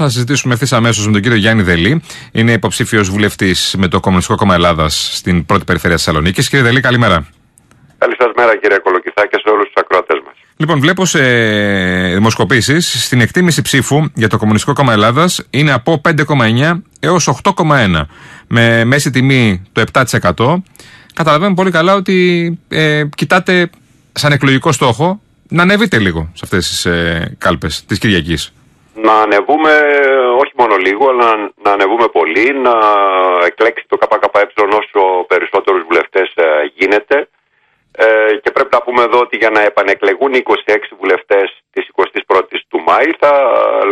Θα συζητήσουμε ευθύς αμέσως με τον κύριο Γιάννη Δελή. Είναι υποψήφιος βουλευτής με το Κομμουνιστικό Κόμμα Ελλάδας στην πρώτη περιφέρεια Θεσσαλονίκης. Κύριε Δελή, καλημέρα. Καλή σα μέρα, κύριε Κολοκυθά, και σε όλους τους ακροατές μας. Λοιπόν, βλέπω σε δημοσκοπήσεις στην εκτίμηση ψήφου για το Κομμουνιστικό Κόμμα Ελλάδας είναι από 5,9 έως 8,1. Με μέση τιμή το 7%. Καταλαβαίνουμε πολύ καλά ότι ε, κοιτάτε σαν εκλογικό στόχο να ανέβείτε λίγο σε αυτές τις ε, κάλπες της Κυριακής να ανεβούμε όχι μόνο λίγο, αλλά να ανεβούμε πολύ, να εκλέξει το ΚΚΕ όσο περισσότερους βουλευτές ε, γίνεται. Ε, και πρέπει να πούμε εδώ ότι για να επανεκλεγούν 26 βουλευτές της 21ης του Μάη, θα,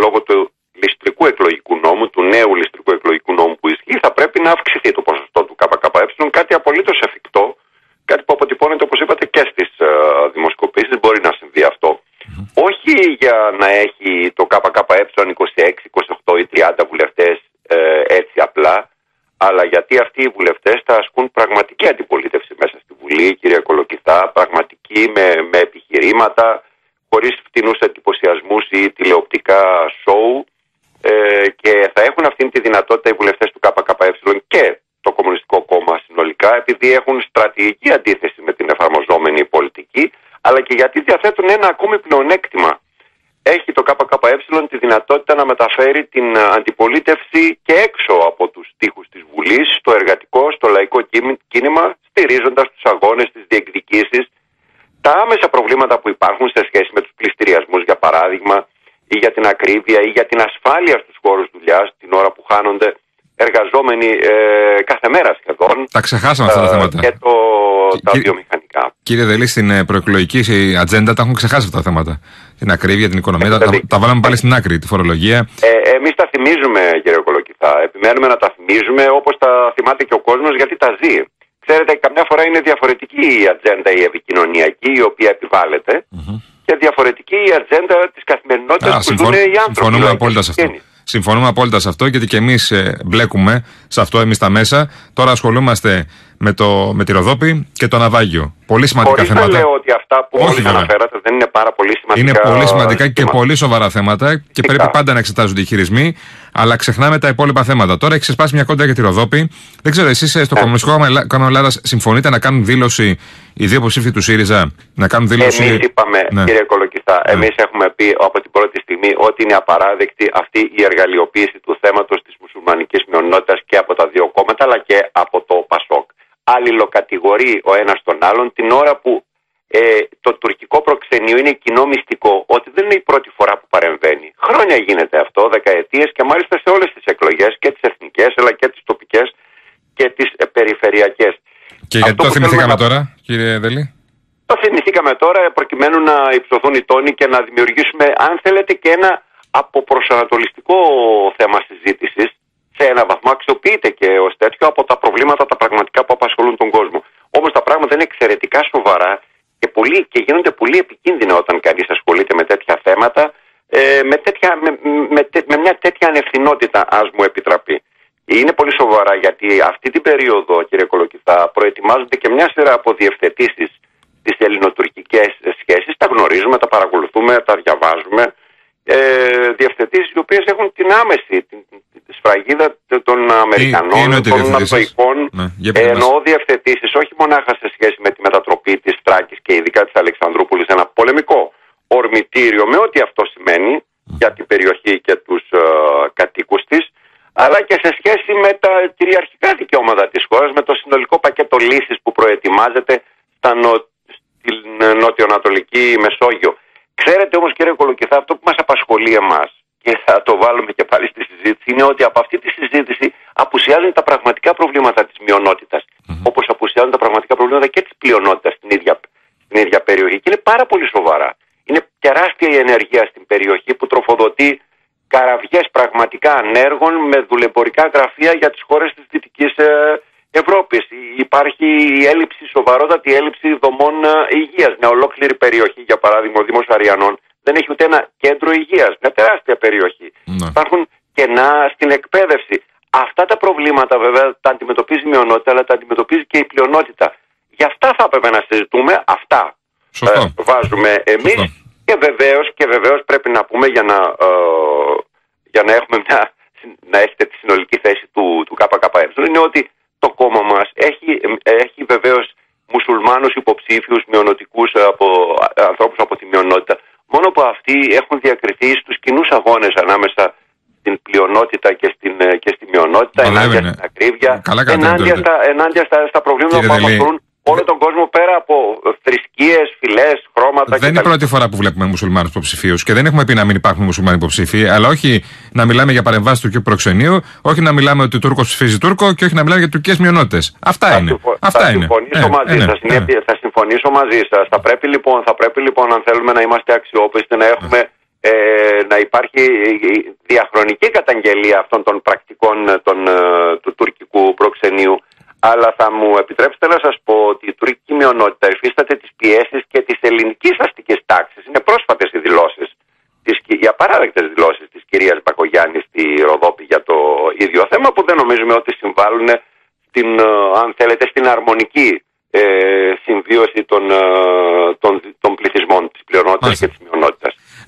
λόγω του ληστρικού εκλογικού νόμου, του νέου ληστρικού εκλογικού νόμου που ισχύει, θα πρέπει να αυξηθεί το ποσοστό του ΚΚΕ, κάτι απολύτως εφικτό, κάτι που αποτυπώνεται όπως είπατε και στις ε, δημοσκοπήσεις, μπορεί να συμβεί αυτό. Όχι για να έχει το ΚΚΕ 26, 28 ή 30 βουλευτές ε, έτσι απλά, αλλά γιατί αυτοί οι βουλευτές θα ασκούν πραγματική αντιπολίτευση μέσα στη Βουλή, κυρία Κολοκυθά, πραγματική με, με επιχειρήματα, χωρίς φτηνούς εντυπωσιασμούς ή τηλεοπτικά σοου ε, και θα έχουν αυτή τη δυνατότητα οι βουλευτές του ΚΚΕ και το Κομμουνιστικό Κόμμα συνολικά επειδή έχουν στρατηγική αντίθεση με την εφαρμοζόμενη πολιτική αλλά και γιατί διαθέτουν ένα ακόμη πλεονέκτημα. Έχει το ΚΚΕ τη δυνατότητα να μεταφέρει την αντιπολίτευση και έξω από τους τοίχους της Βουλής, στο εργατικό, στο λαϊκό κίνημα, στηρίζοντας τους αγώνες, τις διεκδικήσεις, τα άμεσα προβλήματα που υπάρχουν σε σχέση με τους πληστηριασμούς, για παράδειγμα, ή για την ακρίβεια ή για την ασφάλεια στους χώρους δουλειάς, την ώρα που χάνονται εργαζόμενοι ε, κάθε μέρα σχεδόν. Τα ξεχάσαμε αυτά τα ε, θέματα. Και το, τα βιομηχανικά. Κύριε Δελή, στην ε, προεκλογική ατζέντα τα έχουν ξεχάσει αυτά τα θέματα. Την ακρίβεια, την οικονομία, τα, τα, βάλαμε πάλι στην άκρη, τη φορολογία. Ε, Εμείς τα θυμίζουμε, κύριε Κολοκυθά. Επιμένουμε να τα θυμίζουμε όπως τα θυμάται και ο κόσμος γιατί τα ζει. Ξέρετε, καμιά φορά είναι διαφορετική η ατζέντα η επικοινωνιακή, η οποία επιβάλλεται, mm-hmm. και διαφορετική η ατζέντα της καθημερινότητας που συμφων... ζουν οι άνθρωποι. Συμφωνούμε απόλυτα σε αυτό. Συμφωνούμε απόλυτα σε αυτό, γιατί και εμείς ε, μπλέκουμε σε αυτό εμείς τα μέσα. Τώρα ασχολούμαστε με, το, με τη Ροδόπη και το Ναυάγιο. Πολύ σημαντικά Χωρίς θέματα. Δεν λέω ότι αυτά που μόλι αναφέρατε δεν είναι πάρα πολύ σημαντικά. Είναι πολύ σημαντικά και πολύ σοβαρά θέματα και πρέπει πάντα να εξετάζονται οι χειρισμοί, αλλά ξεχνάμε τα υπόλοιπα θέματα. Τώρα έχεις ξεσπάσει μια κόντρα για τη Ροδόπη. Δεν ξέρω, εσείς στο ναι. Κομμουνιστικό Κόμμα Ελλάδας συμφωνείτε να κάνουν δήλωση οι δύο υποψήφοι του ΣΥΡΙΖΑ να κάνουν δήλωση. Εμείς είπαμε, ναι. κύριε Κολοκυθά, ναι. εμείς έχουμε πει από την πρώτη στιγμή ότι είναι απαράδεκτη αυτή η εργαλειοποίηση του θέματος της μουσουλμανικής μειονότητας και από τα δύο κόμματα αλλά και από το ΠΑΣΟΚ. Αλληλοκατηγορεί ο ένας τον άλλον την ώρα που ε, το τουρκικό προξενείο είναι κοινό μυστικό ότι δεν είναι η πρώτη φορά που παρεμβαίνει. Χρόνια γίνεται αυτό, δεκαετίες και μάλιστα σε όλες τις εκλογές και τις εθνικές αλλά και τις τοπικές και τις ε, περιφερειακές. Και γιατί το θυμηθήκαμε τώρα, κύριε Δελή. Το θυμηθήκαμε τώρα προκειμένου να υψωθούν οι τόνοι και να δημιουργήσουμε, αν θέλετε, και ένα αποπροσανατολιστικό θέμα συζήτησης. Σε ένα βαθμό αξιοποιείται και ως τέτοιο από τα προβλήματα τα πραγματικά που απασχολούν τον κόσμο. Όμως τα πράγματα είναι εξαιρετικά σοβαρά και, πολύ, και γίνονται πολύ επικίνδυνα όταν κανείς ασχολείται με τέτοια θέματα, ε, με, τέτοια, με, με, με, μια τέτοια ανευθυνότητα, ας μου επιτραπεί. Είναι πολύ σοβαρά γιατί αυτή την περίοδο, κύριε Κολοκυθά, προετοιμάζονται και μια σειρά από διευθετήσει στι ελληνοτουρκικές σχέσεις. Τα γνωρίζουμε, τα παρακολουθούμε, τα διαβάζουμε. Ε, διευθετήσει οι οποίες έχουν την άμεση, την, τη σφραγίδα των Αμερικανών, των Ναυτοϊκών. Ναι, ε, εννοώ διευθετήσεις όχι μονάχα σε σχέση με τη μετατροπή της Τράκης και ειδικά της Αλεξανδρούπολης σε ένα πολεμικό ορμητήριο με ό,τι αυτό σημαίνει για την περιοχή και τους ε, κατοίκους της αλλά και σε σχέση με τα κυριαρχικά δικαιώματα της χώρας, με το συνολικό πακέτο λύσης που προετοιμάζεται στα νο... στην νότιο-ανατολική Μεσόγειο. Ξέρετε όμως κύριε Κολοκυθά, αυτό που μας απασχολεί εμάς και θα το βάλουμε και πάλι στη συζήτηση είναι ότι από αυτή τη συζήτηση απουσιάζουν τα πραγματικά προβλήματα της μειονότητας mm-hmm. όπως απουσιάζουν τα πραγματικά προβλήματα και της πλειονότητας στην ίδια, στην ίδια περιοχή και είναι πάρα πολύ σοβαρά. Είναι τεράστια η ενεργεία στην περιοχή που τροφοδοτεί καραβιές πραγματικά ανέργων με δουλεμπορικά γραφεία για τις χώρες της Δυτικής ε, Ευρώπης. Υπάρχει η έλλειψη, σοβαρότατη έλλειψη δομών ε, υγείας. Μια ολόκληρη περιοχή, για παράδειγμα ο Δήμος Αριανών, δεν έχει ούτε ένα κέντρο υγείας. Μια τεράστια περιοχή. Ναι. Υπάρχουν κενά στην εκπαίδευση. Αυτά τα προβλήματα βέβαια τα αντιμετωπίζει η μειονότητα, αλλά τα αντιμετωπίζει και η πλειονότητα. Γι' αυτά θα έπρεπε να συζητούμε. Αυτά ε, βάζουμε εμείς. Και βεβαίως και βεβαίως πρέπει να πούμε για να, ε, για να έχουμε μια, να έχετε τη συνολική θέση του, του ΚΚΕ είναι ότι το κόμμα μας έχει, έχει βεβαίως μουσουλμάνους υποψήφιους μειονοτικούς από, ανθρώπους από τη μειονότητα μόνο που αυτοί έχουν διακριθεί στους κοινούς αγώνες ανάμεσα στην πλειονότητα και στην, και στη μειονότητα, ενάντια στην ακρίβεια, ενάντια, στα, ενάντια στα, στα προβλήματα που αφορούν όλο τον κόσμο πέρα από θρησκείες, φυλές, χρώματα Δεν είναι η πρώτη φορά που βλέπουμε μουσουλμάνους υποψηφίους και δεν έχουμε πει να μην υπάρχουν μουσουλμάνοι υποψήφοι, αλλά όχι να μιλάμε για παρεμβάσεις του τουρκικού προξενείου, όχι να μιλάμε ότι ο Τούρκος ψηφίζει Τούρκο και όχι να μιλάμε για τουρκικές μειονότητες. Αυτά θα είναι. Συμφω... Αυτά θα είναι. Συμφωνήσω ε, μαζί ε, σας. Ε, θα συμφωνήσω μαζί σας. Θα πρέπει λοιπόν, θα πρέπει λοιπόν, αν θέλουμε να είμαστε αξιόπιστοι, να έχουμε. Ε, να υπάρχει διαχρονική καταγγελία αυτών των πρακτικών των, του τουρκικού προξενείου αλλά θα μου επιτρέψετε να σας πω ότι η τουρκική μειονότητα υφίσταται τις πιέσεις και της ελληνικής αστικής τάξης. Είναι πρόσφατες οι δηλώσεις, τις, οι απαράδεκτες δηλώσεις της κυρίας Μπακογιάννης στη Ροδόπη για το ίδιο θέμα που δεν νομίζουμε ότι συμβάλλουν στην, ε, αν θέλετε, στην αρμονική ε, συμβίωση των, ε, των, των πληθυσμών της πλειονότητας και της μειονότητας.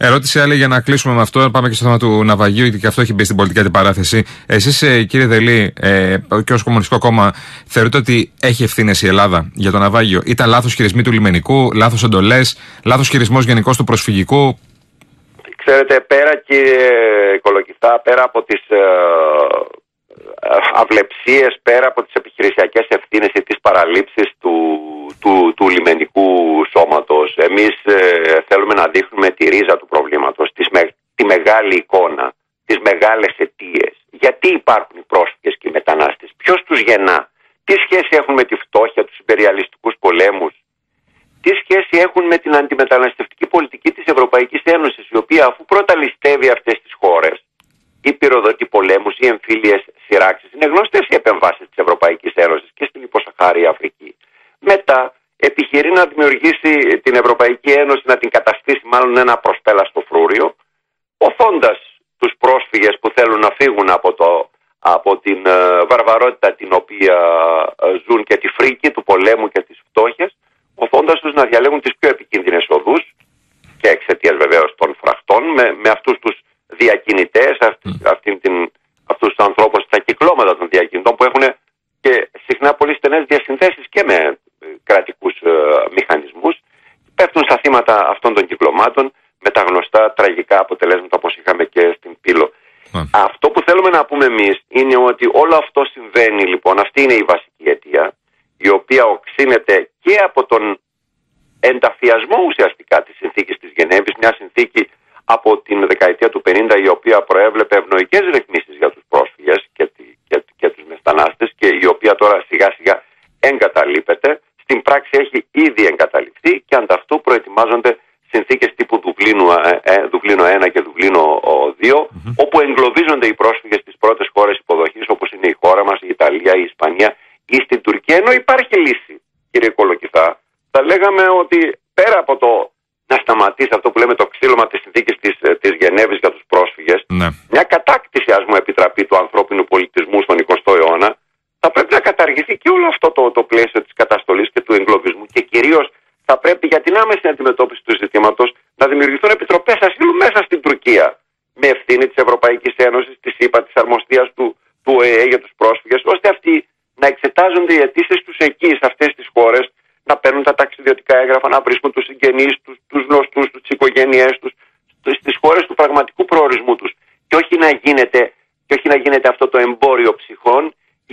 Ερώτηση άλλη για να κλείσουμε με αυτό. Πάμε και στο θέμα του ναυαγίου, γιατί και αυτό έχει μπει στην πολιτική αντιπαράθεση. Εσείς, ε, κύριε Δελή, ε, και ως Κομμουνιστικό Κόμμα, θεωρείτε ότι έχει ευθύνες η Ελλάδα για το ναυάγιο; Ήταν λάθος χειρισμή του λιμενικού, λάθος εντολές, λάθος χειρισμός γενικώς του προσφυγικού; Ξέρετε, πέρα κύριε Κολοκυθά, πέρα από τις ε, αυλεψίες, πέρα από τις επιχειρησιακές ευθύνες ή τις παραλήψεις του, του, του λιμενικού σώματος, εμείς ε, θέλουμε να δείχνουμε τη ρίζα του προβλήματος, τη μεγάλη εικόνα, τις μεγάλες αιτίε. Γιατί υπάρχουν οι πρόσφυγες και οι μετανάστες, ποιος τους γεννά, τι σχέση έχουν με τη φτώχεια, τους υπεριαλιστικούς πολέμους, τι σχέση έχουν με την αντιμεταναστευτική πολιτική της Ευρωπαϊκής Ένωσης, η οποία αφού πρώτα ληστεύει αυτές τις χώρες, ή πυροδοτεί πολέμους ή εμφύλιες σειράξεις. Είναι γνωστές οι επεμβάσεις της Ευρωπαϊκής Ένωσης και στην υποσαχάρια Αφρική. Μετά επιχειρεί να δημιουργήσει την Ευρωπαϊκή Ένωση, να την καταστήσει μάλλον ένα προσπέλαστο φρούριο, οθώντας τους πρόσφυγες που θέλουν να φύγουν από, το, από την ε, βαρβαρότητα την οποία ε, ζουν και τη φρίκη του πολέμου και τη φτώχεια, οθώντα τους να διαλέγουν τις πιο επικίνδυνες οδούς και εξαιτίας βεβαίως των φραχτών με, με αυτούς τους διακινητές, αυτούς τους ανθρώπους, τα κυκλώματα των διακινητών που έχουν και συχνά πολύ στενές διασυνθέσεις και με ε, κρατικούς ε, μηχανισμούς. Πέφτουν στα θύματα αυτών των κυκλωμάτων με τα γνωστά τραγικά αποτελέσματα όπω είχαμε και στην Πύλο. Αυτό που θέλουμε να πούμε εμεί είναι ότι όλο αυτό συμβαίνει λοιπόν, αυτή είναι η βασική αιτία, η οποία οξύνεται και από τον ενταφιασμό ουσιαστικά της συνθήκης της Γενέβης, μια συνθήκη από την δεκαετία του 50 η οποία προέβλεπε ευνοϊκές ρυθμίσεις για τους πρόσφυγες και, και, και τους μετανάστες και η οποία τώρα σιγά σιγά εγκαταλείπεται. Στην πράξη έχει ήδη εγκαταλειφθεί και ανταυτού προετοιμάζονται συνθήκες τύπου Δουβλίνου, ε, ε Δουβλίνο 1 και Δουβλίνο 2 όπου εγκλωβίζονται οι πρόσφυγες στις πρώτες χώρες υποδοχής όπως είναι η χώρα μας, η Ιταλία, η Ισπανία ή στην Τουρκία ενώ υπάρχει λύση κύριε Κολοκυθά. Θα λέγαμε ότι πέρα από το να σταματήσει αυτό που λέμε το ξύλωμα της συνθήκης της της ε, Γενέβης για τους πρόσφυγες, ναι. μια κατάκτηση, ας μου επιτραπεί, του ανθρώπινου πολιτισμού στον 20ο αιώνα, θα πρέπει να καταργηθεί και όλο αυτό το, το πλαίσιο της καταστολής και του εγκλωβισμού και κυρίως θα πρέπει για την άμεση αντιμετώπιση του ζητήματος να δημιουργηθούν επιτροπές ασύλου μέσα στην Τουρκία. Με ευθύνη της Ευρωπαϊκής Ένωσης, της ΥΠΑ, της αρμοστίας του, του ΟΕΕ για τους πρόσφυγες, ώστε αυτοί να εξετάζονται οι αιτήσεις τους εκεί, σε αυτές τις χώρες, να παίρνουν τα ταξιδιωτικά έγγραφα, να βρίσκουν τους συγγενείς τους, τους γνωστούς τους, τις οικογένειές τους, στις χώρες του πραγματικού προορισμού τους. Και όχι να γίνεται, και όχι να γίνεται αυτό το εμπόριο ψυχών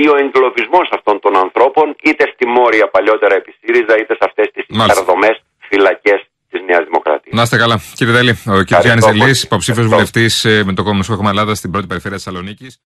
ή ο εγκλωβισμός αυτών των ανθρώπων, είτε στη Μόρια παλιότερα επί ΣΥΡΙΖΑ, είτε σε αυτές τις υπερδομές φυλακές της Νέας Δημοκρατίας. Να είστε καλά. Κύριε Δέλη, ο κ. Γιάννης Ελή, υποψήφιος βουλευτής ε, με το Κομμουνιστικό Κόμμα Ελλάδας στην πρώτη περιφέρεια Θεσσαλονίκης.